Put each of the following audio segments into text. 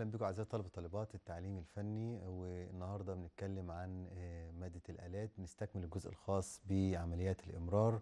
أهلا بكم أعزائي طلبه وطالبات التعليم الفني. والنهاردة بنتكلم عن آه، مادة الآلات. بنستكمل الجزء الخاص بعمليات الإمرار.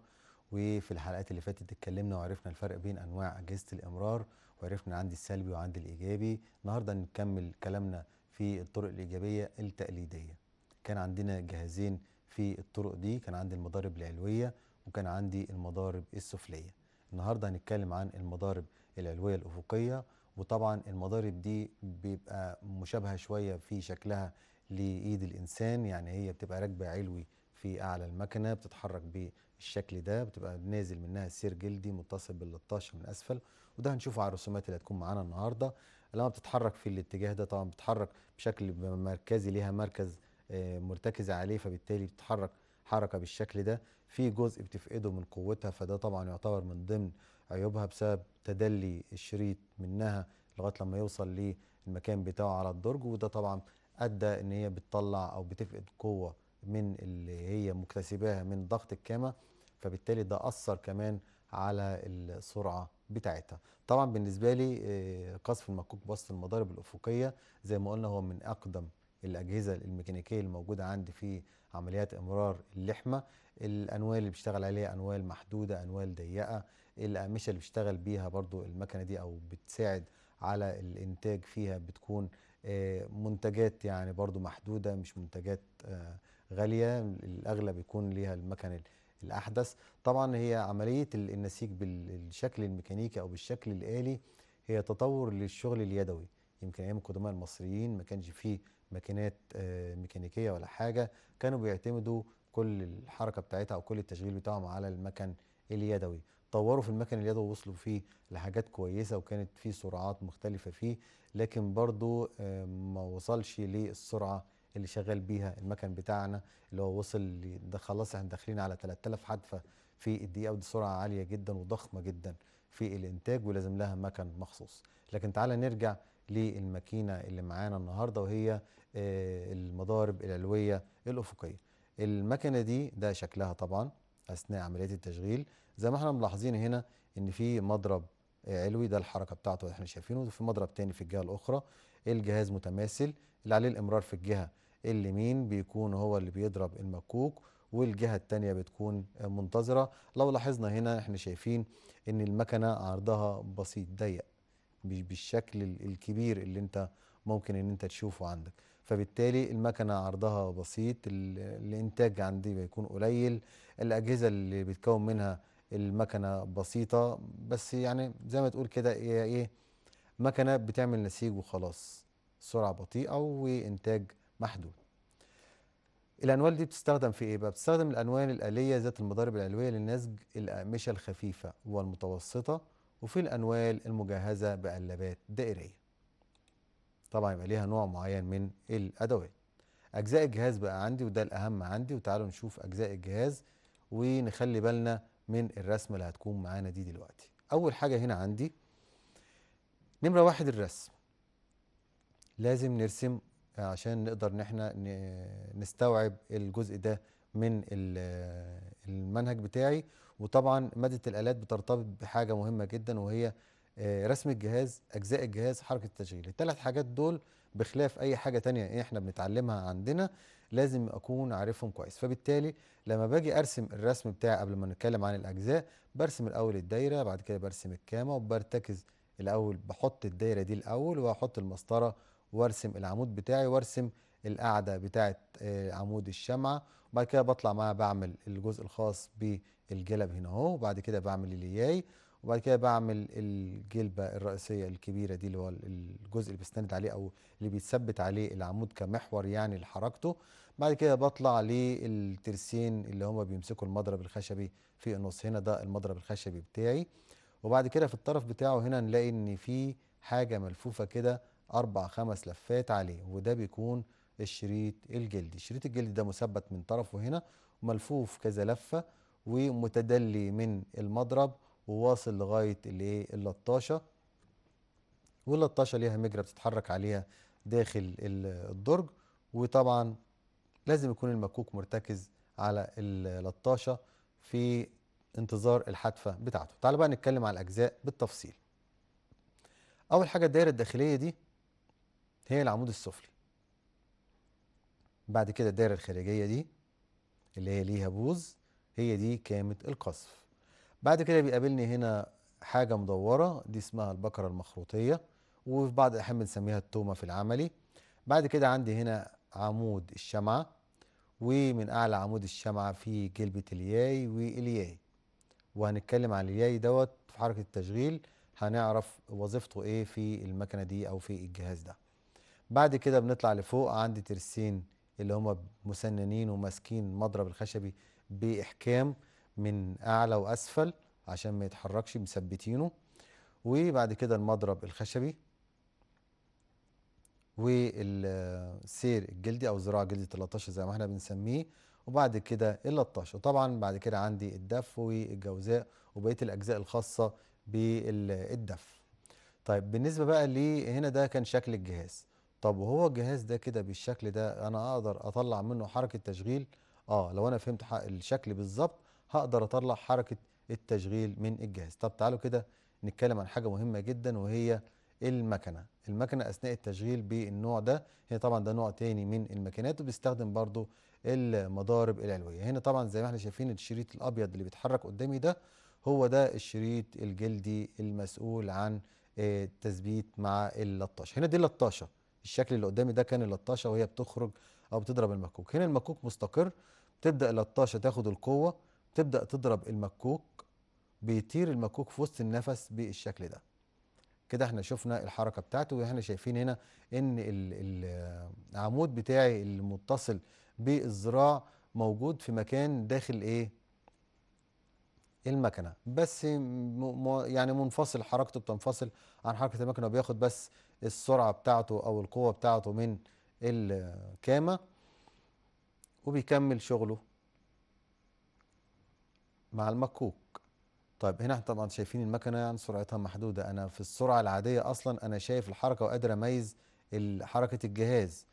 وفي الحلقات اللي فاتت اتكلمنا وعرفنا الفرق بين أنواع أجهزة الإمرار وعرفنا عندي السلبي وعندي الإيجابي. النهارده نكمل كلامنا في الطرق الإيجابية التقليدية. كان عندنا جهازين في الطرق دي كان عندي المضارب العلوية وكان عندي المضارب السفلية. النهارده هنتكلم عن المضارب العلوية الأفقية وطبعا المضارب دي بيبقى مشابهة شوية في شكلها لإيد الإنسان يعني هي بتبقى راكبة علوي في أعلى المكنة بتتحرك بالشكل ده بتبقى نازل منها سير جلدي متصل باللطاشه من أسفل. وده هنشوفه على الرسومات اللي هتكون معانا النهارده. لما بتتحرك في الاتجاه ده طبعا بتتحرك بشكل مركزي ليها مركز آه، مرتكزه عليه فبالتالي بتتحرك حركة بالشكل ده. في جزء بتفقده من قوتها فده طبعا يعتبر من ضمن عيوبها بسبب تدلي الشريط منها لغاية لما يوصل للمكان بتاعه على الدرج وده طبعا أدى إن هي بتطلع أو بتفقد قوة من اللي هي مكتسباها من ضغط الكامه فبالتالي ده أثر كمان على السرعة بتاعتها. طبعا بالنسبة لي آه، قذف المكوك بوسط المضارب الأفقية زي ما قلنا هو من أقدم الأجهزة الميكانيكية الموجودة عندي في عمليات إمرار اللحمة. الأنوال اللي بيشتغل عليها أنوال محدودة أنوال ضيقة. الأقمشة اللي بيشتغل بيها برضو المكنة دي أو بتساعد على الإنتاج فيها بتكون آه، منتجات يعني برضو محدودة مش منتجات آه، غالية. الاغلب يكون ليها المكن الأحدث. طبعا هي عملية النسيج بالشكل الميكانيكي أو بالشكل الآلي هي تطور للشغل اليدوي. يمكن أيام القدماء المصريين ما كانش فيه ماكينات آه، ميكانيكية ولا حاجة. كانوا بيعتمدوا كل الحركة بتاعتها أو كل التشغيل بتاعهم على المكن اليدوي. طوروا في المكن اليدوي ووصلوا فيه لحاجات كويسة وكانت فيه سرعات مختلفة فيه لكن برضو آه، ما وصلش للسرعة اللي شغال بيها المكن بتاعنا اللي هو وصل ده خلاص إحنا داخلين على 3000 حدفه في الدقيقة ودي سرعة عالية جدا وضخمة جدا في الإنتاج ولازم لها مكن مخصوص. لكن تعالى نرجع للماكينة اللي معانا النهارده وهي آه، المضارب العلوية الأفقية. المكنة دي ده شكلها طبعا أثناء عمليات التشغيل. زي ما إحنا ملاحظين هنا إن في مضرب علوي ده الحركة بتاعته اللي إحنا شايفينه وفي مضرب تاني في الجهة الأخرى الجهاز متماثل. اللي عليه الإمرار في الجهة اليمين بيكون هو اللي بيضرب المكوك والجهة التانية بتكون منتظرة. لو لاحظنا هنا إحنا شايفين إن المكنة عرضها بسيط ضيق مش بالشكل ال- الكبير اللي أنت ممكن إن أنت تشوفه عندك. فبالتالي المكنة عرضها بسيط ال- الإنتاج عندي بيكون قليل الأجهزة اللي بتكون منها المكنة بسيطة بس يعني زي ما تقول كده إيه مكنة بتعمل نسيج وخلاص سرعة بطيئة وإنتاج محدود. الأنوال دي بتستخدم في إيه بقى؟ بتستخدم الانوال الآلية ذات المضارب العلويه للنسج الأقمشة الخفيفة والمتوسطة وفي الأنوال المجهزة بقلبات دائرية. طبعا يبقى ليها نوع معين من الأدوات. أجزاء الجهاز بقى عندي وده الأهم عندي وتعالوا نشوف أجزاء الجهاز ونخلي بالنا من الرسمه اللي هتكون معانا دي دلوقتي. أول حاجة هنا عندي نمرة واحد الرسم. لازم نرسم عشان نقدر إن إحنا نستوعب الجزء ده من ال- المنهج بتاعي. وطبعا مادة الآلات بترتبط بحاجة مهمة جدا وهي رسم الجهاز أجزاء الجهاز حركة التشغيل. الثلاث حاجات دول بخلاف أي حاجة تانية إحنا بنتعلمها عندنا لازم أكون عارفهم كويس. فبالتالي لما باجي أرسم الرسم بتاعي قبل ما نتكلم عن الأجزاء برسم الأول الدايرة بعد كده برسم الكامه وبرتكز الأول بحط الدايرة دي الأول وأحط المسطرة وأرسم العمود بتاعي وأرسم القاعدة بتاعه آه، عمود الشمعة. وبعد كده بطلع معاها بعمل الجزء الخاص بالجلب هنا أهو وبعد كده بعمل الياي. وبعد كده بعمل الجلبة الرئيسية الكبيرة دي اللي هو الجزء اللي بيستند عليه أو اللي بيتثبت عليه العمود كمحور يعني لحركته. بعد كده بطلع للترسين اللي هما بيمسكوا المضرب الخشبي في النص. هنا ده المضرب الخشبي بتاعي. وبعد كده في الطرف بتاعه هنا نلاقي إن في حاجة ملفوفة كده أربع خمس لفات عليه وده بيكون الشريط الجلدي. الشريط الجلدي ده مثبت من طرفه هنا وملفوف كذا لفة ومتدلي من المضرب وواصل لغاية الايه اللطاشه واللطاشه ليها مجرى بتتحرك عليها داخل ال- الدرج وطبعا لازم يكون المكوك مرتكز على اللطاشه في انتظار الحدفه بتاعته. تعالوا بقى نتكلم على الأجزاء بالتفصيل. أول حاجة الدايره الداخلية دي هي العمود السفلي. بعد كده الدايره الخارجية دي اللي هي ليها بوز هي دي كامة القصف بعد كده بيقابلني هنا حاجة مدورة دي اسمها البكرة المخروطية وفي بعض الأحيان بنسميها التومة في العملي. بعد كده عندي هنا عمود الشمعة ومن أعلى عمود الشمعة في جلبة الياي والياي. وهنتكلم عن الياي دوت في حركة التشغيل هنعرف وظيفته إيه في المكنة دي أو في الجهاز ده. بعد كده بنطلع لفوق عندي ترسين اللي هم مسننين وماسكين مضرب الخشبي بإحكام. من أعلى وأسفل عشان ما يتحركش مثبتينه. وبعد كده المضرب الخشبي والسير الجلدي أو زراعه جلدي 13 زي ما إحنا بنسميه وبعد كده اللطاش وطبعا بعد كده عندي الدف والجوزاء وبقية الأجزاء الخاصة بالدف. طيب بالنسبة بقى لي هنا ده كان شكل الجهاز. طب وهو الجهاز ده كده بالشكل ده أنا أقدر أطلع منه حركة تشغيل؟ آه لو أنا فهمت الشكل بالظبط هقدر أطلع حركة التشغيل من الجهاز. طب تعالوا كده نتكلم عن حاجة مهمة جدا وهي المكنة. المكنة أثناء التشغيل بالنوع ده هي طبعا ده نوع تاني من الماكينات وبيستخدم برضو المضارب العلوية. هنا طبعا زي ما إحنا شايفين الشريط الأبيض اللي بيتحرك قدامي ده هو ده الشريط الجلدي المسؤول عن التثبيت مع اللطاشة. هنا دي اللطاشة. الشكل اللي قدامي ده كان اللطاشة وهي بتخرج أو بتضرب المكوك. هنا المكوك مستقر تبدا اللطاشة تاخد القوة تبدأ تضرب المكوك بيطير المكوك في وسط النفس بالشكل ده. كده إحنا شفنا الحركة بتاعته وإحنا شايفين هنا إن العمود بتاعي المتصل بالذراع موجود في مكان داخل إيه؟ المكنة. بس يعني منفصل حركته بتنفصل عن حركة المكنة وبياخد بس السرعة بتاعته أو القوة بتاعته من الكامه وبيكمل شغله. مع المكوك. طيب هنا طبعا شايفين المكنة يعني سرعتها محدودة. أنا في السرعة العادية أصلا أنا شايف الحركة وقادر أميز حركة الجهاز.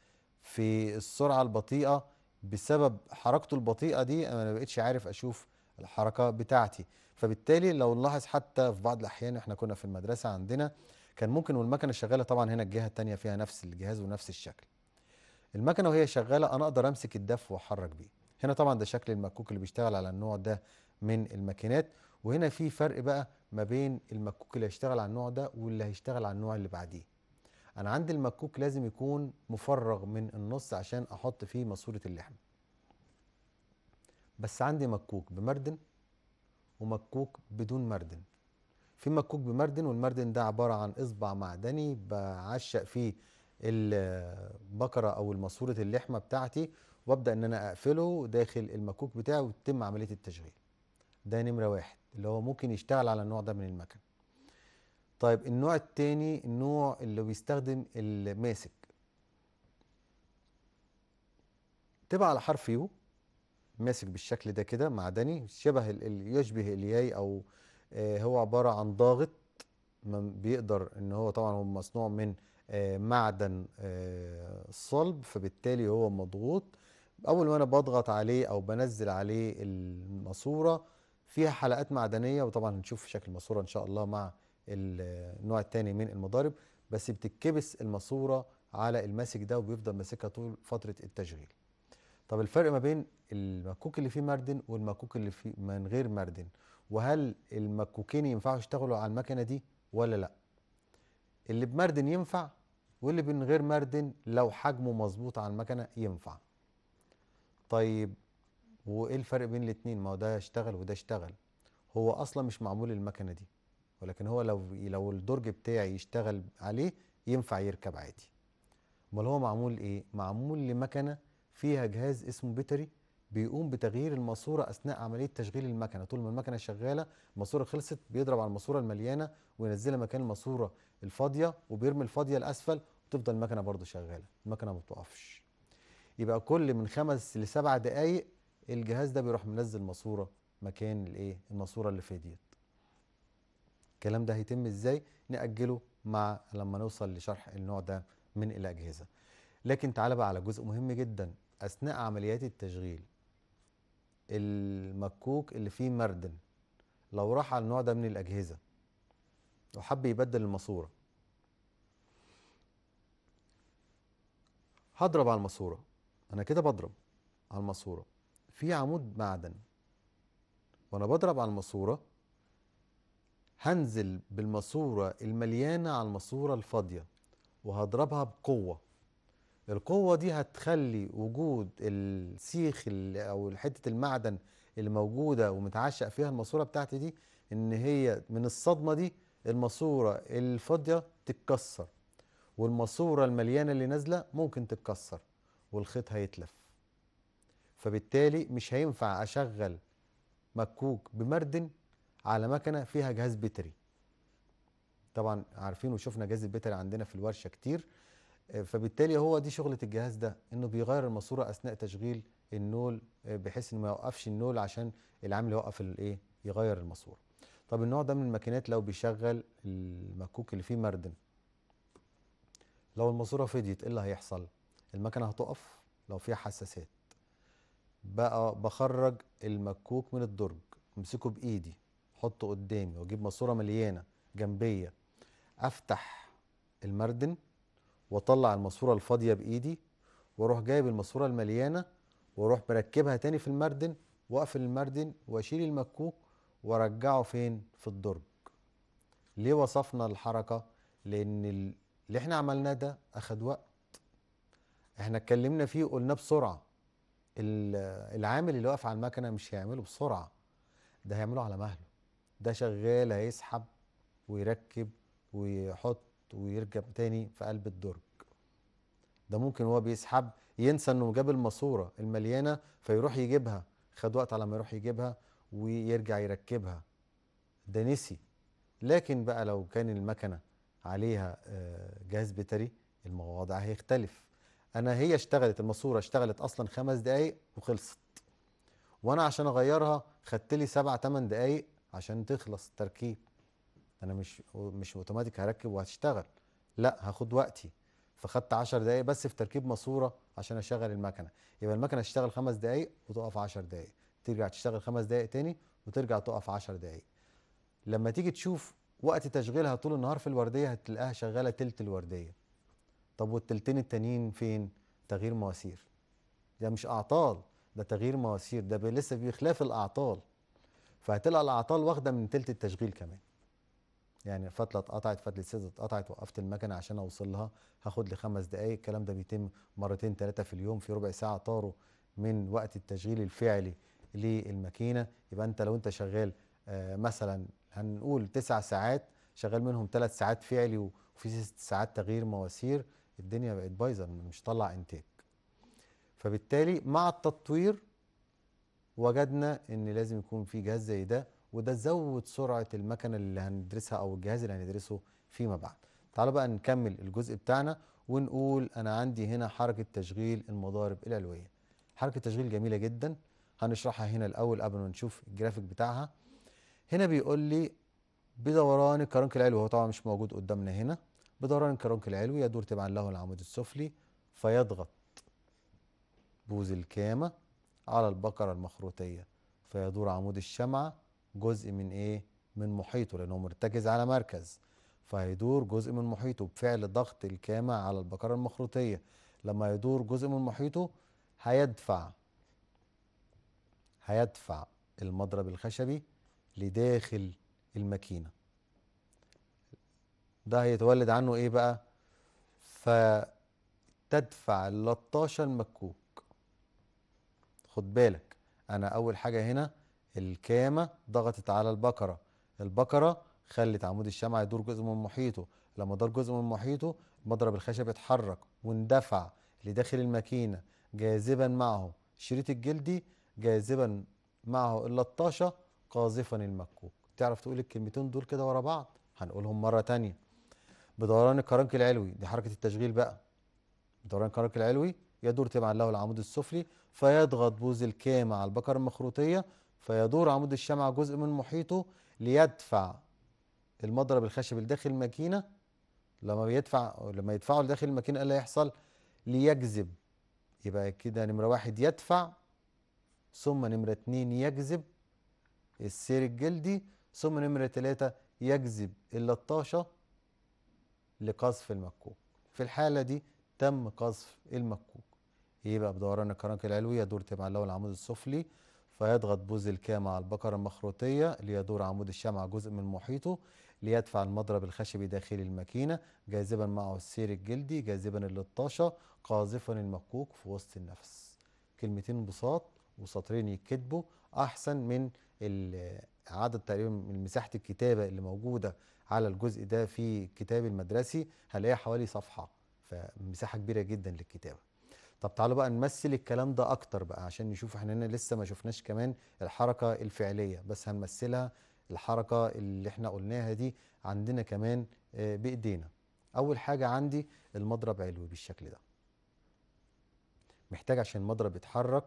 في السرعة البطيئة بسبب حركته البطيئة دي أنا ما بقتش عارف أشوف الحركة بتاعتي. فبالتالي لو نلاحظ حتى في بعض الأحيان إحنا كنا في المدرسة عندنا كان ممكن والمكنة شغالة طبعا هنا الجهة الثانية فيها نفس الجهاز ونفس الشكل. المكنة وهي شغالة أنا أقدر أمسك الدف وأحرك بيه. هنا طبعا ده شكل المكوك اللي بيشتغل على النوع ده من الماكينات. وهنا في فرق بقى ما بين المكوك اللي هيشتغل على النوع ده واللي هيشتغل على النوع اللي بعديه. أنا عندي المكوك لازم يكون مفرغ من النص عشان أحط فيه ماسورة اللحم. بس عندي مكوك بمردن ومكوك بدون مردن. في مكوك بمردن والمردن ده عبارة عن إصبع معدني بعشق فيه البقرة أو الماسورة اللحمة بتاعتي وأبدأ إن أنا أقفله داخل المكوك بتاعي وتتم عملية التشغيل. ده نمرة واحد اللي هو ممكن يشتغل على النوع ده من المكن. طيب النوع التاني النوع اللي بيستخدم الماسك. تبقى على حرف يو ماسك بالشكل ده كده معدني شبه يشبه الياي أو آه هو عبارة عن ضاغط بيقدر إن هو طبعا هو مصنوع من آه معدن آه صلب فبالتالي هو مضغوط. أول ما أنا بضغط عليه أو بنزل عليه الماسورة فيها حلقات معدنية وطبعا هنشوف شكل الماسورة إن شاء الله مع النوع الثاني من المضارب بس بتتكبس الماسورة على الماسك ده وبيفضل ماسكها طول فترة التشغيل. طب الفرق ما بين المكوك اللي فيه مردن والمكوك اللي فيه من غير مردن وهل المكوكين ينفعوا يشتغلوا على المكنة دي ولا لأ؟ اللي بمردن ينفع واللي من غير مردن لو حجمه مظبوط على المكنة ينفع. طيب وإيه الفرق بين الاثنين ما هو ده اشتغل وده اشتغل. هو أصلا مش معمول للمكنه دي ولكن هو لو لو الدرج بتاعي يشتغل عليه ينفع يركب عادي. أمال هو معمول إيه؟ معمول لمكنة فيها جهاز اسمه بيتري بيقوم بتغيير الماسورة أثناء عملية تشغيل المكنة. طول ما المكنة شغالة الماسورة خلصت بيضرب على الماسورة المليانة وينزلها مكان الماسورة الفاضية وبيرمي الفاضية لاسفل وتفضل المكنة برضو شغالة. المكنة ما بتقفش. يبقى كل من خمس لسبع دقائق الجهاز ده بيروح منزل ماسورة مكان الايه الماسورة اللي فضيت الكلام ده هيتم إزاي؟ نأجله مع لما نوصل لشرح النوع ده من الأجهزة. لكن تعالى بقى على جزء مهم جدا. أثناء عمليات التشغيل المكوك اللي فيه مردن لو راح على النوع ده من الأجهزة وحب يبدل الماسورة هضرب على الماسورة. أنا كده بضرب على الماسورة. في عمود معدن. وأنا بضرب على الماسورة هنزل بالماسورة المليانة على الماسورة الفاضية وهضربها بقوة. القوة دي هتخلي وجود السيخ ال- أو حتة المعدن اللي موجوده ومتعشق فيها الماسورة بتاعتي دي إن هي من الصدمة دي الماسورة الفاضية تتكسر والماسورة المليانة اللي نازلة ممكن تتكسر والخيط هيتلف. فبالتالي مش هينفع أشغل مكوك بمردن على مكنة فيها جهاز بيتري. طبعا عارفين وشفنا جهاز البيتري عندنا في الورشة كتير. آه، فبالتالي هو دي شغلة الجهاز ده إنه بيغير الماسورة أثناء تشغيل النول آه، بحيث إنه ما يوقفش النول عشان العامل يوقف الايه يغير الماسورة. طب النوع ده من الماكينات لو بيشغل المكوك اللي فيه مردن لو الماسورة فضيت إيه اللي هيحصل؟ المكنة هتقف؟ لو فيها حساسات بقى بخرج المكوك من الدرج امسكه بإيدي احطه قدامي واجيب ماسورة مليانة جنبية افتح المردن واطلع الماسورة الفاضية بإيدي وأروح جايب الماسورة المليانة وأروح مركبها تاني في المردن واقفل المردن واشيل المكوك وارجعه فين؟ في الدرج. ليه وصفنا الحركة؟ لأن ال- اللي إحنا عملناه ده أخد وقت. إحنا اتكلمنا فيه وقلناه بسرعة. العامل اللي واقف على المكنة مش هيعمله بسرعة ده هيعمله على مهله. ده شغال هيسحب ويركب ويحط ويركب تاني في قلب الدرج. ده ممكن هو بيسحب ينسى إنه جاب الماسورة المليانة فيروح يجيبها خد وقت على ما يروح يجيبها ويرجع يركبها. ده نسي. لكن بقى لو كان المكنة عليها آه، جهاز بيتري الموضوع هيختلف. أنا هي اشتغلت الماسورة اشتغلت أصلا خمس دقايق وخلصت. وأنا عشان أغيرها خدت لي سبع تمن دقايق عشان تخلص التركيب. أنا مش مش أوتوماتيك هركب وهتشتغل. لأ هاخد وقتي. فخدت 10 دقايق بس في تركيب ماسورة عشان أشغل المكنة. يبقى المكنة تشتغل خمس دقايق وتقف 10 دقايق. ترجع تشتغل خمس دقايق تاني وترجع تقف 10 دقايق. لما تيجي تشوف وقت تشغيلها طول النهار في الوردية هتلاقيها شغالة تلت الوردية. طب والتلتين التانيين فين؟ تغيير مواسير. ده مش أعطال ده تغيير مواسير ده لسه بخلاف الأعطال. فهتلقى الأعطال واخدة من تلت التشغيل كمان. يعني فتلة اتقطعت فتلة سيزر اتقطعت وقفت المكنة عشان أوصل لها. هاخد لي خمس دقائق الكلام ده بيتم مرتين ثلاثة في اليوم في ربع ساعة طاروا من وقت التشغيل الفعلي للماكينة. يبقى أنت لو أنت شغال آه، مثلا هنقول تسع ساعات شغال منهم ثلاث ساعات فعلي وفي ست ساعات تغيير مواسير الدنيا بقت بايظة مش طلع انتاج فبالتالي مع التطوير وجدنا إن لازم يكون في جهاز زي ده وده زود سرعة المكنة اللي هندرسها أو الجهاز اللي هندرسه فيما بعد. تعالوا بقى نكمل الجزء بتاعنا ونقول أنا عندي هنا حركة تشغيل المضارب العلويه حركة تشغيل جميلة جدا. هنشرحها هنا الأول قبل ما نشوف الجرافيك بتاعها. هنا بيقول لي بدوران الكرنك العلوي هو طبعا مش موجود قدامنا هنا. بدوران الكرنك العلوي يدور تبعا له العمود السفلي فيضغط بوز الكامة على البقرة المخروطية فيدور عمود الشمعة جزء من إيه؟ من محيطه لأنه مرتكز على مركز. فهيدور جزء من محيطه بفعل ضغط الكامة على البقرة المخروطية. لما يدور جزء من محيطه هيدفع هيدفع المضرب الخشبي لداخل الماكينة. ده هيتولد عنه إيه بقى؟ فتدفع اللطاشة المكوك. خد بالك أنا أول حاجة هنا الكامة ضغطت على البقرة. البقرة خلت عمود الشمعة يدور جزء من محيطه. لما دار جزء من محيطه المضرب الخشبي اتحرك واندفع لداخل الماكينة جاذبا معه. الشريط الجلدي جاذبا معه. اللطاشة قاذفا المكوك. تعرف تقول الكلمتين دول كده ورا بعض؟ هنقولهم مرة تانية. بدوران الكرنك العلوي. دي حركة التشغيل بقى. بدوران الكرنك العلوي يدور تبعا له العمود السفلي فيضغط بوز الكامة على البقرة المخروطية فيدور عمود الشمعة جزء من محيطه ليدفع المضرب الخشبي لداخل الماكينة. لما بيدفع لما يدفعه لداخل الماكينة إيه اللي هيحصل؟ ليجذب. يبقى كده نمرة واحد يدفع ثم نمرة اتنين يجذب السير الجلدي ثم نمرة تلاتة يجذب اللطاشة. لقذف المكوك. في الحالة دي تم قذف المكوك. يبقى بدوران الكرنك العلوي يدور تبعا له العمود السفلي فيضغط بوز الكام على البقرة المخروطية ليدور عمود الشمع جزء من محيطه ليدفع المضرب الخشبي داخل الماكينة جاذبا معه السير الجلدي جاذبا اللطاشة قاذفا المكوك في وسط النفس. كلمتين بساط وسطرين يتكتبوا أحسن من عدد تقريبا من مساحة الكتابة اللي موجودة على الجزء ده في الكتاب المدرسي هلاقيها حوالي صفحة فمساحة كبيرة جدا للكتابة. طب تعالوا بقى نمثل الكلام ده أكتر بقى عشان نشوف إحنا هنا لسه ما شفناش كمان الحركة الفعلية. بس هنمثلها الحركة اللي إحنا قلناها دي عندنا كمان بإيدينا. أول حاجة عندي المضرب علوي بالشكل ده. محتاج عشان المضرب يتحرك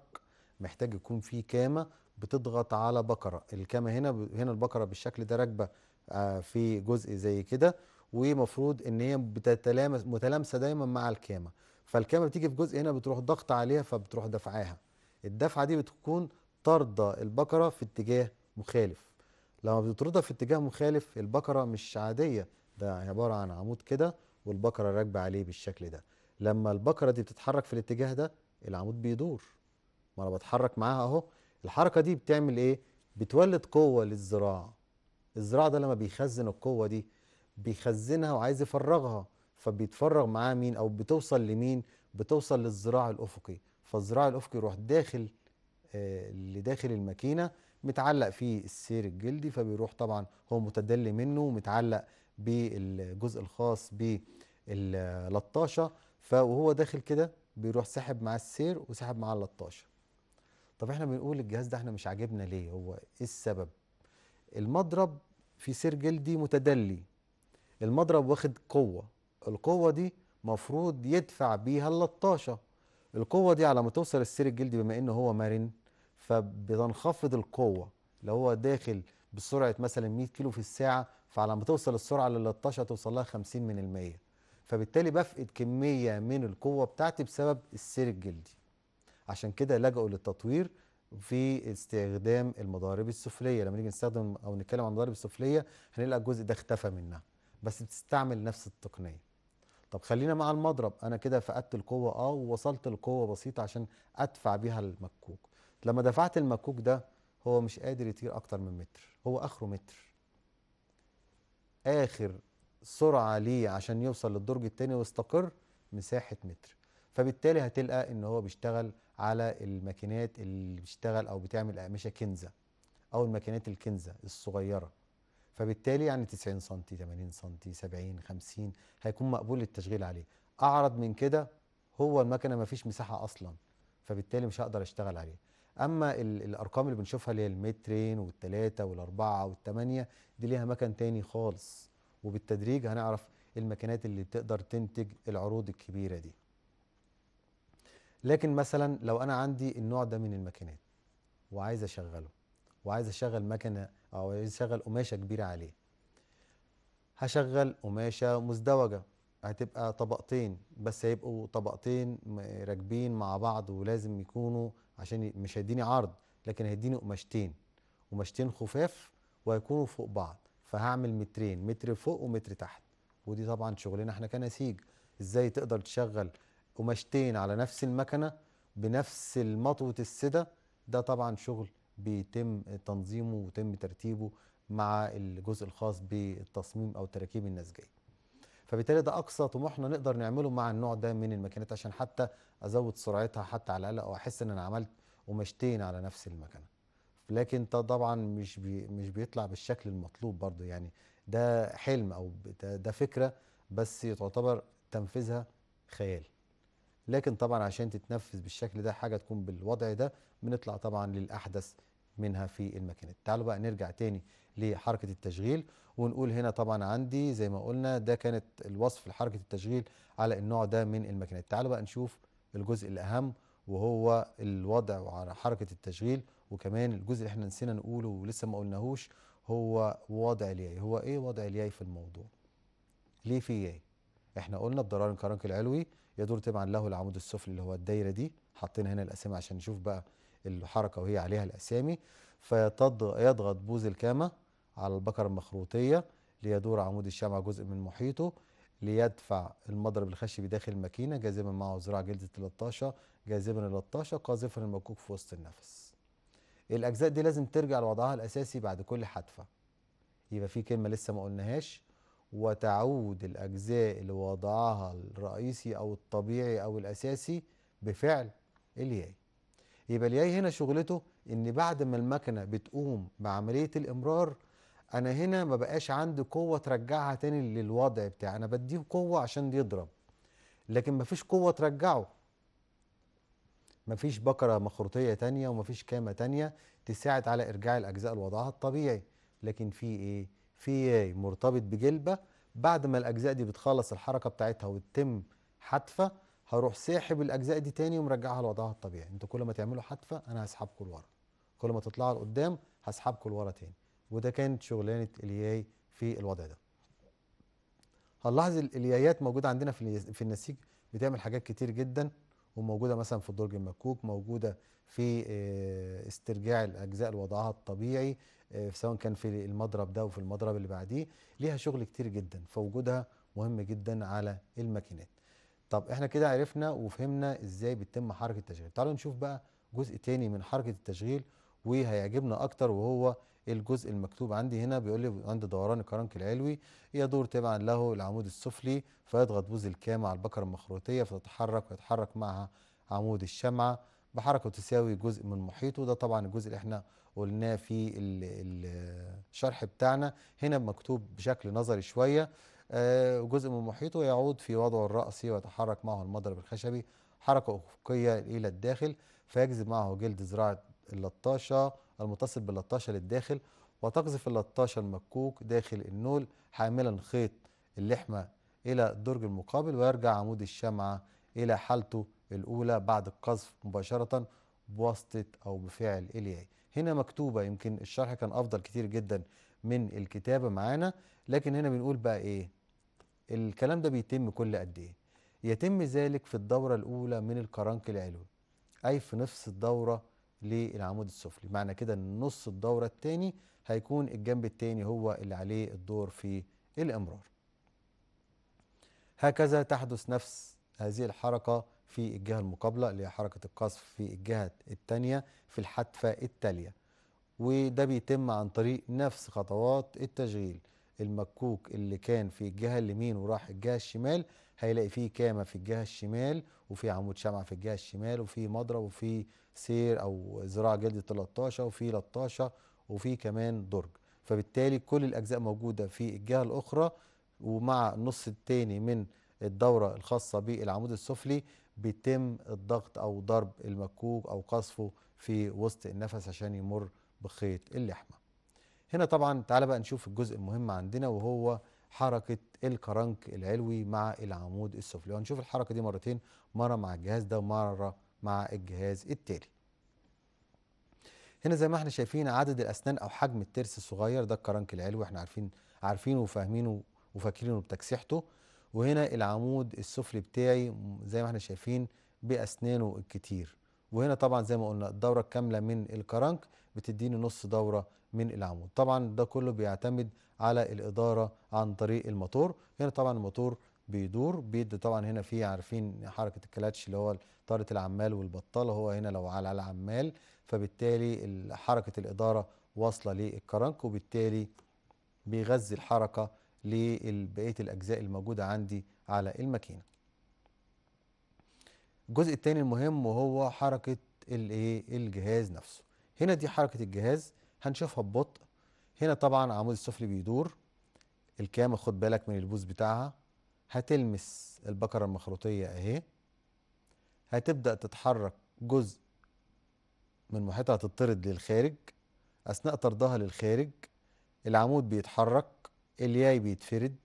محتاج يكون في كامة بتضغط على بكرة. الكامة هنا هنا البكرة بالشكل ده راكبة في جزء زي كده ومفروض إن هي بتتلامس متلامسة دايما مع الكامه فالكاميرا بتيجي في جزء هنا بتروح ضغط عليها فبتروح دفعاها الدفعة دي بتكون طاردة البقرة في اتجاه مخالف. لما بتطردها في اتجاه مخالف البقرة مش عادية. ده عبارة عن عمود كده والبقرة راكبة عليه بالشكل ده. لما البقرة دي بتتحرك في الاتجاه ده العمود بيدور. ما أنا بتحرك معاها أهو. الحركة دي بتعمل إيه؟ بتولد قوة للذراع الذراع ده لما بيخزن القوة دي بيخزنها وعايز يفرغها فبيتفرغ معاه مين؟ أو بتوصل لمين؟ بتوصل للذراع الأفقي. فالذراع الأفقي يروح داخل آه لداخل الماكينة متعلق فيه السير الجلدي فبيروح طبعا هو متدلي منه ومتعلق بالجزء الخاص باللطاشة. فوهو داخل كده بيروح ساحب معاه السير وساحب معاه اللطاشة. طب إحنا بنقول الجهاز ده إحنا مش عاجبنا ليه؟ هو إيه السبب؟ المضرب في سير جلدي متدلي. المضرب واخد قوة. القوة دي مفروض يدفع بيها اللطاشة. القوة دي على ما توصل السير الجلدي بما إنه هو مرن فبتنخفض القوة. لو هو داخل بسرعة مثلا 100 كيلو في الساعة فعلى ما توصل السرعة للطاشة توصل لها 50 من المية. فبالتالي بفقد كمية من القوة بتاعتي بسبب السير الجلدي. عشان كده لجأوا للتطوير في استخدام المضارب السفلية. لما نيجي نستخدم أو نتكلم عن المضارب السفلية هنلاقي الجزء ده اختفى منها بس بتستعمل نفس التقنية. طب خلينا مع المضرب. أنا كده فقدت القوة آه ووصلت لقوة بسيطة عشان أدفع بيها المكوك. لما دفعت المكوك ده هو مش قادر يطير أكتر من متر. هو آخره متر. آخر سرعة ليه عشان يوصل للدرج التاني ويستقر؟ مساحة متر. فبالتالي هتلقى إن هو بيشتغل على الماكينات اللي بتشتغل أو بتعمل أقمشة كنزة أو الماكينات الكنزة الصغيرة. فبالتالي يعني 90 سم 80 سم 70 50 هيكون مقبول التشغيل عليه. أعرض من كده هو المكنة ما فيش مساحة أصلا فبالتالي مش هقدر أشتغل عليه. أما الأرقام اللي بنشوفها اللي هي المترين والثلاثه والأربعة والثمانيه دي ليها مكن تاني خالص. وبالتدريج هنعرف الماكينات اللي تقدر تنتج العروض الكبيرة دي. لكن مثلا لو أنا عندي النوع ده من الماكينات وعايز أشغله وعايز أشغل مكنة أو عايز أشغل قماشة كبيرة عليه هشغل قماشة مزدوجة هتبقى طبقتين بس هيبقوا طبقتين راكبين مع بعض ولازم يكونوا عشان مش هيديني عرض لكن هيديني قماشتين قماشتين خفاف وهيكونوا فوق بعض فهعمل مترين متر فوق ومتر تحت ودي طبعا شغلنا إحنا كنسيج. إزاي تقدر تشغل قماشتين على نفس المكنة بنفس المطوة السدة. ده طبعا شغل بيتم تنظيمه ويتم ترتيبه مع الجزء الخاص بالتصميم أو التراكيب النسجية. فبالتالي ده أقصى طموحنا نقدر نعمله مع النوع ده من الماكينات عشان حتى أزود سرعتها حتى على الأقل أو أحس إن أنا عملت قماشتين على نفس المكنة. لكن ده طبعا مش بي مش بيطلع بالشكل المطلوب برضو يعني. ده حلم أو ده, ده فكرة بس تعتبر تنفيذها خيال. لكن طبعا عشان تتنفذ بالشكل ده حاجة تكون بالوضع ده بنطلع طبعا للأحدث منها في الماكينات تعالوا بقى نرجع تاني لحركة التشغيل ونقول هنا طبعا عندي زي ما قلنا ده كانت الوصف لحركة التشغيل على النوع ده من الماكينات. تعالوا بقى نشوف الجزء الأهم وهو الوضع على حركة التشغيل وكمان الجزء اللي إحنا نسينا نقوله ولسه ما قلناهوش هو وضع الياي هو إيه وضع الياي في الموضوع؟ ليه في ياي إحنا قلنا بضرار الكرنك العلوي يدور تبعا له العمود السفلي اللي هو الدايرة دي. حاطين هنا الأسامي عشان نشوف بقى الحركة وهي عليها الأسامي. فيضغط بوز الكامة على البكرة المخروطية ليدور عمود الشمع جزء من محيطه ليدفع المضرب الخشبي داخل الماكينة جاذبا معه ذراع جلد 13 جاذبا ال 13 قاذفا المكوك في وسط النفس. الأجزاء دي لازم ترجع لوضعها الأساسي بعد كل حتفه يبقى في كلمة لسه ما قلناهاش. وتعود الأجزاء لوضعها الرئيسي أو الطبيعي أو الأساسي بفعل الياي. يبقى الياي هنا شغلته إن بعد ما المكنة بتقوم بعملية الإمرار أنا هنا ما بقاش عندي قوة ترجعها تاني للوضع بتاعي. أنا بديه قوة عشان يضرب لكن ما فيش قوة ترجعه. ما فيش بكرة مخروطية تانية وما فيش كامة تانية تساعد على إرجاع الأجزاء لوضعها الطبيعي. لكن في إيه؟ في مرتبط بجلبة. بعد ما الأجزاء دي بتخلص الحركة بتاعتها وتتم حتفه هروح ساحب الأجزاء دي تاني ومرجعها لوضعها الطبيعي. أنتوا كل ما تعملوا حتفه أنا هسحبكم لورا. كل ما تطلعوا لقدام هسحبكم لورا تاني. وده كانت شغلانة إلياي في الوضع ده. هنلاحظ ال- اليايات موجودة عندنا في النسيج بتعمل حاجات كتير جدا. وموجودة مثلا في الدرج المكوك موجودة في آه، استرجاع الأجزاء لوضعها الطبيعي آه، سواء كان في المضرب ده وفي المضرب اللي بعديه. ليها شغل كتير جدا فوجودها مهم جدا على الماكينات. طب إحنا كده عرفنا وفهمنا إزاي بتتم حركة التشغيل. تعالوا نشوف بقى جزء تاني من حركة التشغيل وهيعجبنا أكتر وهو الجزء المكتوب عندي هنا بيقول لي عند دوران الكرنك العلوي يدور تبعا له العمود السفلي فيضغط بوز الكام على البكرة المخروطية فتتحرك ويتحرك معها عمود الشمعة بحركة تساوي جزء من محيطه ده طبعا الجزء اللي إحنا قلناه في ال- ال- الشرح بتاعنا. هنا مكتوب بشكل نظري شوية آه، جزء من محيطه يعود في وضعه الرأسي ويتحرك معه المضرب الخشبي حركة أفقية إلى الداخل فيجذب معه جلد ذراع اللطاشة المتصل باللطاشة للداخل وتقذف اللطاشة المكوك داخل النول حاملا خيط اللحمة إلى الدرج المقابل ويرجع عمود الشمعة إلى حالته الأولى بعد القذف مباشرة بواسطة أو بفعل إلياي. هنا مكتوبة يمكن الشرح كان أفضل كتير جدا من الكتابة معانا لكن هنا بنقول بقى إيه؟ الكلام ده بيتم كل قد إيه؟ يتم ذلك في الدورة الأولى من الكرنك العلوي أي في نفس الدورة للعمود السفلي. معنى كده إن نص الدورة التاني هيكون الجنب التاني هو اللي عليه الدور في الإمرار. هكذا تحدث نفس هذه الحركة في الجهة المقابلة اللي هي حركة القذف في الجهة التانية في الحتفة التالية. وده بيتم عن طريق نفس خطوات التشغيل. المكوك اللي كان في الجهة اليمين وراح الجهة الشمال هيلاقي فيه كامة في الجهة الشمال وفي عمود شمعة في الجهة الشمال وفي مضرب وفي سير أو ذراع جلد 13 وفي لطاشة وفي كمان درج. فبالتالي كل الأجزاء موجودة في الجهة الأخرى ومع النص التاني من الدورة الخاصة بالعمود السفلي بيتم الضغط أو ضرب المكوك أو قصفه في وسط النفس عشان يمر بخيط اللحمة. هنا طبعا تعالى بقى نشوف الجزء المهم عندنا وهو حركة الكرنك العلوي مع العمود السفلي وهنشوف الحركة دي مرتين مرة مع الجهاز ده ومرة مع الجهاز التالي. هنا زي ما إحنا شايفين عدد الأسنان أو حجم الترس الصغير ده الكرنك العلوي إحنا عارفين عارفينه وفاهمينه وفاكرينه بتكسيحته. وهنا العمود السفلي بتاعي زي ما إحنا شايفين بأسنانه الكتير. وهنا طبعا زي ما قلنا الدورة الكاملة من الكرنك بتديني نص دورة من العمود. طبعا ده كله بيعتمد على الإدارة عن طريق الموتور. هنا طبعا الموتور بيدور بيدي طبعا هنا في عارفين حركة الكلاتش اللي هو طارة العمال والبطالة هو هنا لو على العمال فبالتالي ال- حركة الإدارة واصلة للكرنك وبالتالي بيغذي الحركة لبقية الأجزاء الموجودة عندي على الماكينة. الجزء التاني المهم وهو حركة الايه الجهاز نفسه. هنا دي حركة الجهاز. هنشوفها ببطء هنا طبعا عمود السفلي بيدور. الكامة خد بالك من البوز بتاعها. هتلمس البكرة المخروطية أهي. هتبدأ تتحرك جزء من محيطها تطرد للخارج. أثناء طردها للخارج العمود بيتحرك الياي بيتفرد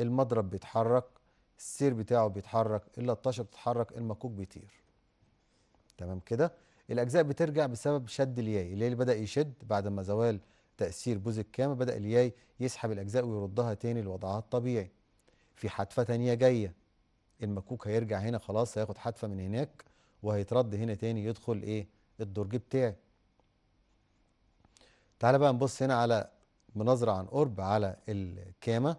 المضرب بيتحرك السير بتاعه بيتحرك اللطاشة بتتحرك المكوك بيطير. تمام كده؟ الأجزاء بترجع بسبب شد الياي. الياي اللي بدأ يشد بعد ما زوال تأثير بوز الكامة بدأ الياي يسحب الأجزاء ويردها تاني لوضعها الطبيعي. في حتفة تانية جاية. المكوك هيرجع هنا خلاص هياخد حتفة من هناك وهيترد هنا تاني يدخل إيه؟ الدرج بتاعي تعالى بقى نبص هنا على بنظرة عن قرب على الكامة.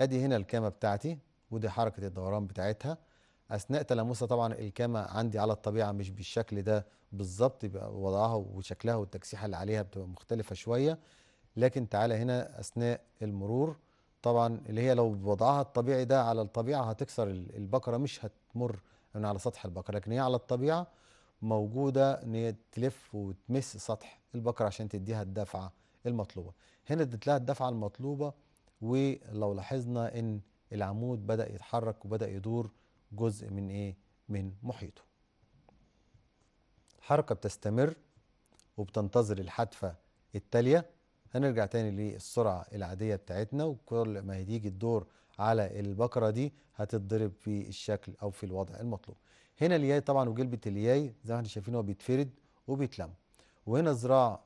أدي هنا الكامة بتاعتي ودي حركة الدوران بتاعتها. أثناء تلامسها طبعا الكامه عندي على الطبيعة مش بالشكل ده بالظبط وضعها وشكلها والتكسيحه اللي عليها بتبقى مختلفة شوية. لكن تعالى هنا أثناء المرور طبعا اللي هي لو وضعها الطبيعي ده على الطبيعة هتكسر البقرة مش هتمر من على سطح البقرة لكن هي على الطبيعة موجودة إن هي تلف وتمس سطح البقرة عشان تديها الدفعة المطلوبة. هنا اديت لها الدفعة المطلوبة ولو لاحظنا إن العمود بدأ يتحرك وبدأ يدور جزء من إيه؟ من محيطه. الحركه بتستمر وبتنتظر الحدفه التالية. هنرجع تاني للسرعة العادية بتاعتنا وكل ما هتيجي الدور على البقره دي هتتضرب في الشكل أو في الوضع المطلوب. هنا الياي طبعا وجلبة الياي زي ما إحنا شايفين هو بيتفرد وبيتلم. وهنا ذراع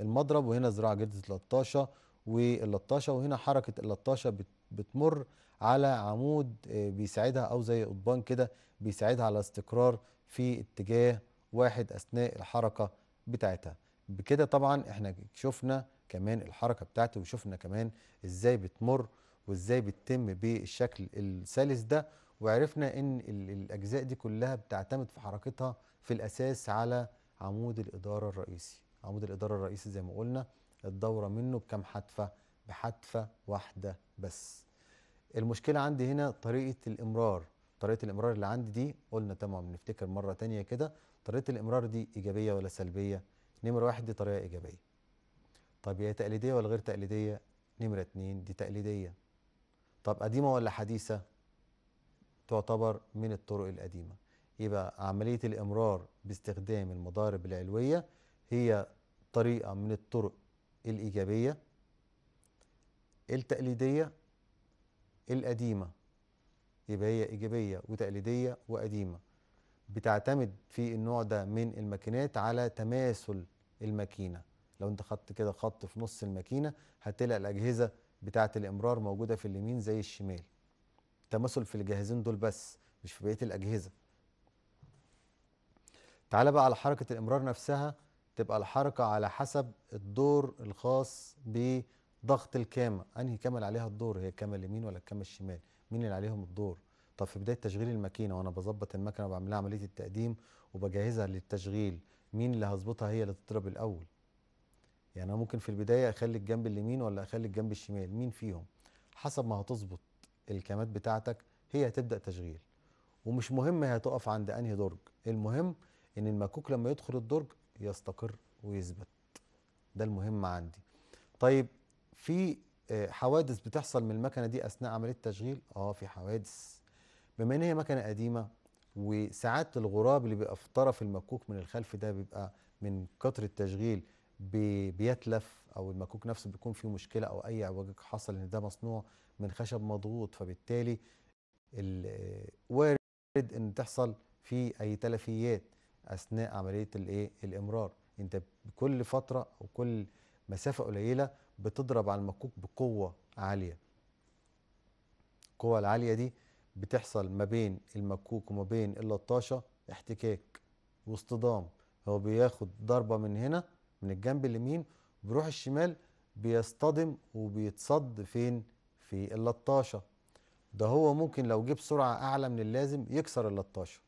المضرب وهنا ذراع جلدة اللطاشه واللطاشه وهنا حركة اللطاشه بتمر على عمود آه، بيساعدها أو زي قضبان كده بيساعدها على استقرار في اتجاه واحد أثناء الحركة بتاعتها. بكده طبعا إحنا شفنا كمان الحركة بتاعته وشفنا كمان إزاي بتمر وإزاي بتتم بالشكل السلس ده وعرفنا إن الأجزاء دي كلها بتعتمد في حركتها في الأساس على عمود الإدارة الرئيسي. عمود الإدارة الرئيسي زي ما قلنا الدورة منه بكم حتفه بحتفه واحدة بس. المشكلة عندي هنا طريقة الإمرار. طريقة الإمرار اللي عندي دي قلنا تمام نفتكر مرة تانية كده. طريقة الإمرار دي إيجابية ولا سلبية؟ نمرة واحد دي طريقة إيجابية. طب هي تقليدية ولا غير تقليدية؟ نمرة اتنين دي تقليدية. طب قديمة ولا حديثة؟ تعتبر من الطرق القديمة. يبقى عملية الإمرار باستخدام المضارب العلوية هي طريقة من الطرق الإيجابية. التقليدية القديمة. يبقى هي إيجابية وتقليدية وقديمة. بتعتمد في النوع ده من الماكينات على تماثل الماكينة. لو أنت خدت كده خط في نص الماكينة هتلاقي الأجهزة بتاعة الإمرار موجودة في اليمين زي الشمال. تماثل في الجهازين دول بس مش في بقية الأجهزة. تعال بقى على حركة الإمرار نفسها. تبقى الحركة على حسب الدور الخاص بضغط الكامة. أنهي كامه اللي عليها الدور؟ هي الكامة اليمين ولا الكامة الشمال؟ مين اللي عليهم الدور؟ طب في بداية تشغيل الماكينة وأنا بظبط المكنه وبعمل لها عملية التقديم وبجهزها للتشغيل مين اللي هظبطها هي اللي تضرب الأول؟ يعني أنا ممكن في البداية أخلي الجنب اليمين ولا أخلي الجنب الشمال؟ مين فيهم؟ حسب ما هتظبط الكامات بتاعتك هي هتبدأ تشغيل. ومش مهم هي هتقف عند أنهي درج المهم إن المكوك لما يدخل الدرج يستقر ويثبت. ده المهم عندي. طيب في آه، حوادث بتحصل من المكنة دي أثناء عمليه التشغيل؟ آه في حوادث. بما إن هي مكنة قديمة وساعات الغراب اللي بيبقى في طرف المكوك من الخلف ده بيبقى من كتر التشغيل بيتلف أو المكوك نفسه بيكون فيه مشكلة أو أي اعوجاج حصل إن ده مصنوع من خشب مضغوط فبالتالي وارد إن تحصل فيه اي تلفيات أثناء عملية الايه الإمرار. أنت كل فترة أو كل مسافة قليلة بتضرب على المكوك بقوة عالية. القوة العالية دي بتحصل ما بين المكوك وما بين اللطاشة احتكاك واصطدام. هو بياخد ضربة من هنا من الجنب اليمين بيروح الشمال بيصطدم وبيتصد فين؟ في اللطاشة. ده هو ممكن لو جه بسرعة أعلى من اللازم يكسر اللطاشة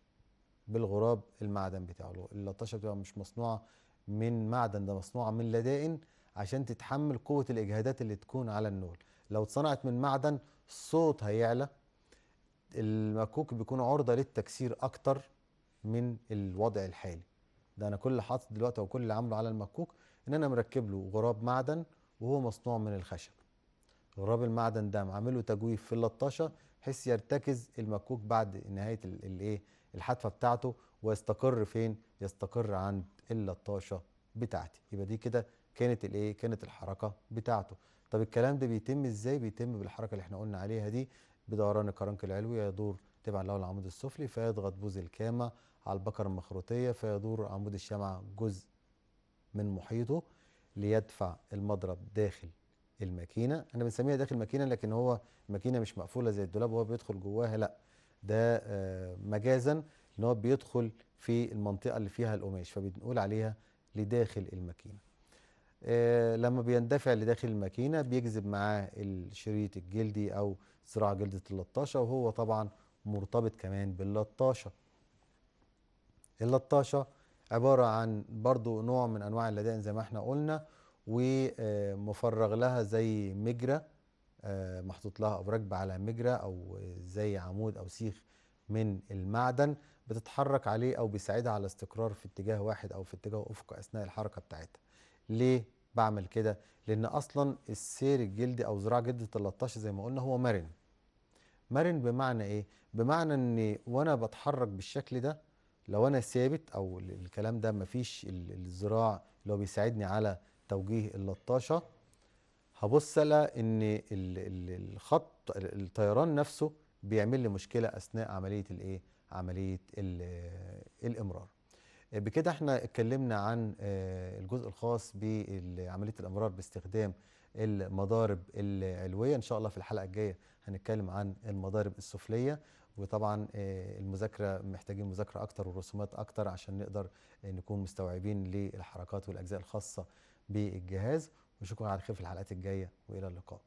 بالغراب المعدن بتاعه. اللطاشة بتبقى مش مصنوعة من معدن ده مصنوعة من لدائن عشان تتحمل قوة الإجهادات اللي تكون على النول. لو اتصنعت من معدن الصوت هيعلى. المكوك بيكون عرضة للتكسير أكتر من الوضع الحالي. ده أنا كل اللي حاطط دلوقتي أو كل اللي عامله على المكوك إن أنا مركب له غراب معدن وهو مصنوع من الخشب. غراب المعدن ده عامله تجويف في اللطاشة بحيث يرتكز المكوك بعد نهاية الايه الحتفه بتاعته ويستقر فين؟ يستقر عند اللطاشة. بتاعتي. يبقى دي كده كانت الايه؟ كانت الحركة بتاعته. طب الكلام ده بيتم إزاي؟ بيتم بالحركة اللي إحنا قلنا عليها دي بدوران الكرنك العلوي يدور تبعا له العمود السفلي فيضغط بوز الكامة على البكره المخروطية فيدور عمود الشمعه جزء من محيطه ليدفع المضرب داخل الماكينة. أنا بنسميها داخل الماكينة لكن هو الماكينه مش مقفولة زي الدولاب وهو بيدخل جواها لأ ده آه، مجازا إن هو بيدخل في المنطقة اللي فيها القماش فبنقول عليها لداخل الماكينة. آه، لما بيندفع لداخل الماكينة بيجذب معاه الشريط الجلدي أو ذراع جلدة اللطاشة وهو طبعا مرتبط كمان باللطاشة. اللطاشة عبارة عن برضو نوع من أنواع اللدائن زي ما إحنا قلنا ومفرغ لها زي مجرى آه، محطوط لها راكبة على مجرى أو زي عمود أو سيخ من المعدن. بتتحرك عليه أو بيساعدها على استقرار في اتجاه واحد أو في اتجاه أفق أثناء الحركة بتاعتها. ليه بعمل كده؟ لأن أصلا السير الجلدي أو ذراع جلدة اللطاشة زي ما قلنا هو مرن. مرن بمعنى إيه؟ بمعنى إن وأنا بتحرك بالشكل ده لو أنا ثابت أو الكلام ده مفيش الذراع اللي هو بيساعدني على توجيه اللطاشة هبص ألاقي إن الخط الطيران نفسه بيعمل لي مشكلة أثناء عملية الإيه؟ عملية الإمرار. بكده إحنا اتكلمنا عن آه، الجزء الخاص بعملية الإمرار باستخدام المضارب العلوية. إن شاء الله في الحلقة الجاية هنتكلم عن المضارب السفلية. وطبعا آه، المذاكرة محتاجين مذاكرة أكتر ورسومات أكتر عشان نقدر نكون مستوعبين للحركات والأجزاء الخاصة بالجهاز. وشكرا على خير في الحلقات الجاية وإلى اللقاء.